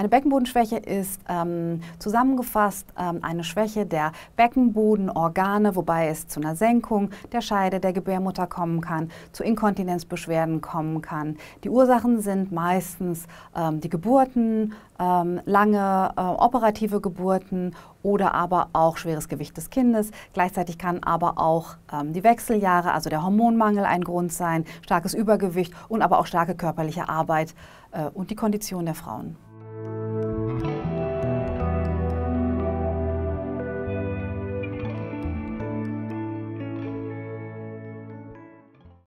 Eine Beckenbodenschwäche ist ähm, zusammengefasst ähm, eine Schwäche der Beckenbodenorgane, wobei es zu einer Senkung der Scheide der Gebärmutter kommen kann, zu Inkontinenzbeschwerden kommen kann. Die Ursachen sind meistens ähm, die Geburten, ähm, lange äh, operative Geburten oder aber auch schweres Gewicht des Kindes. Gleichzeitig kann aber auch ähm, die Wechseljahre, also der Hormonmangel ein Grund sein, starkes Übergewicht und aber auch starke körperliche Arbeit äh, und die Kondition der Frauen.